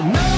No!